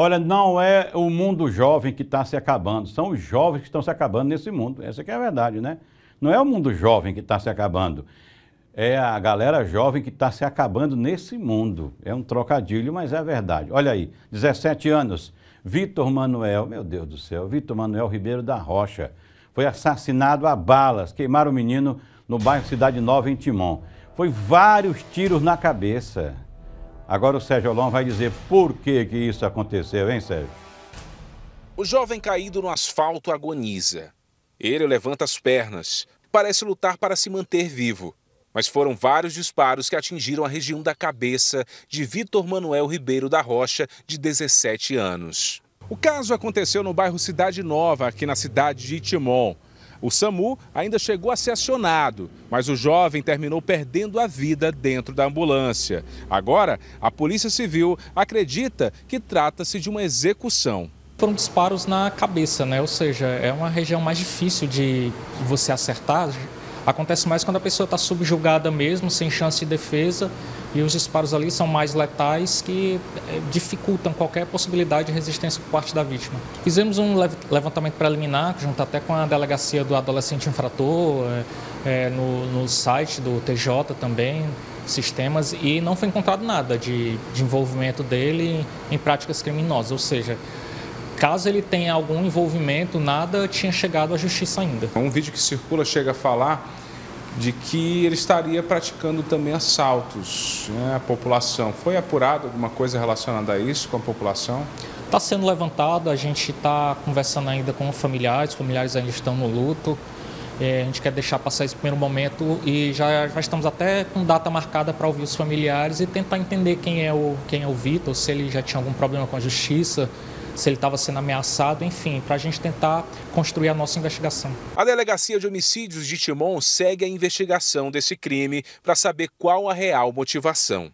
Olha, não é o mundo jovem que está se acabando, são os jovens que estão se acabando nesse mundo. Essa que é a verdade, né? Não é o mundo jovem que está se acabando, é a galera jovem que está se acabando nesse mundo. É um trocadilho, mas é a verdade. Olha aí, 17 anos, Vitor Manuel, meu Deus do céu, Vitor Manuel Ribeiro da Rocha, foi assassinado a balas, queimaram o menino no bairro Cidade Nova, em Timon. Foi vários tiros na cabeça. Agora o Sérgio Olon vai dizer por que, que isso aconteceu, hein, Sérgio? O jovem caído no asfalto agoniza. Ele levanta as pernas, parece lutar para se manter vivo mas foram vários disparos que atingiram a região da cabeça de Vitor Manuel Ribeiro da Rocha, de 17 anos. O caso aconteceu no bairro Cidade Nova, aqui na cidade de Itimon. O SAMU ainda chegou a ser acionado, mas o jovem terminou perdendo a vida dentro da ambulância. Agora, a Polícia Civil acredita que trata-se de uma execução. Foram disparos na cabeça, né? Ou seja, é uma região mais difícil de você acertar, Acontece mais quando a pessoa está subjugada mesmo, sem chance de defesa, e os disparos ali são mais letais que eh, dificultam qualquer possibilidade de resistência por parte da vítima. Fizemos um levantamento preliminar, junto até com a delegacia do adolescente infrator, é, no, no site do TJ também, sistemas, e não foi encontrado nada de, de envolvimento dele em práticas criminosas, ou seja, caso ele tenha algum envolvimento, nada tinha chegado à justiça ainda. Um vídeo que circula chega a falar de que ele estaria praticando também assaltos né, à população. Foi apurado alguma coisa relacionada a isso com a população? Está sendo levantado, a gente está conversando ainda com familiares, os familiares ainda estão no luto. É, a gente quer deixar passar esse primeiro momento e já, já estamos até com data marcada para ouvir os familiares e tentar entender quem é o, quem é o Vitor, se ele já tinha algum problema com a justiça, se ele estava sendo ameaçado, enfim, para a gente tentar construir a nossa investigação. A Delegacia de Homicídios de Timon segue a investigação desse crime para saber qual a real motivação.